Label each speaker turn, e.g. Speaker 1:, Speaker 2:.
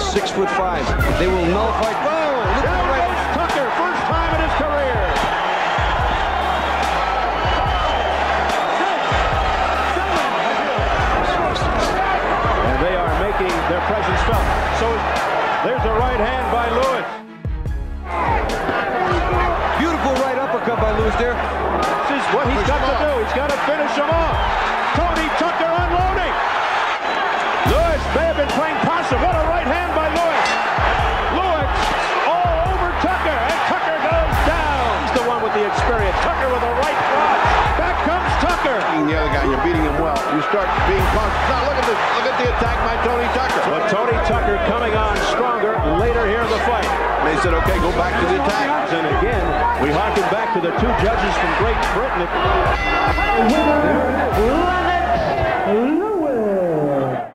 Speaker 1: six foot five. They will nullify. Whoa! Look at right.
Speaker 2: Tucker, first time in his career. And they are making their presence felt. So there's a right hand by Lewis.
Speaker 1: Beautiful right uppercut by Lewis there.
Speaker 2: This is what he's got to do. He's got to finish him off. Tony Tucker unloading. Lewis may have been playing Tucker with a right cross. Back comes Tucker.
Speaker 3: beating the other guy, you're beating him well. You start being punched. Now look at this. Look at the attack by Tony Tucker.
Speaker 2: But Tony Tucker coming on stronger later here in the fight.
Speaker 3: They said, okay, go back to the attack.
Speaker 2: And again, we harken back to the two judges from Great Britain.
Speaker 4: winner, Lennox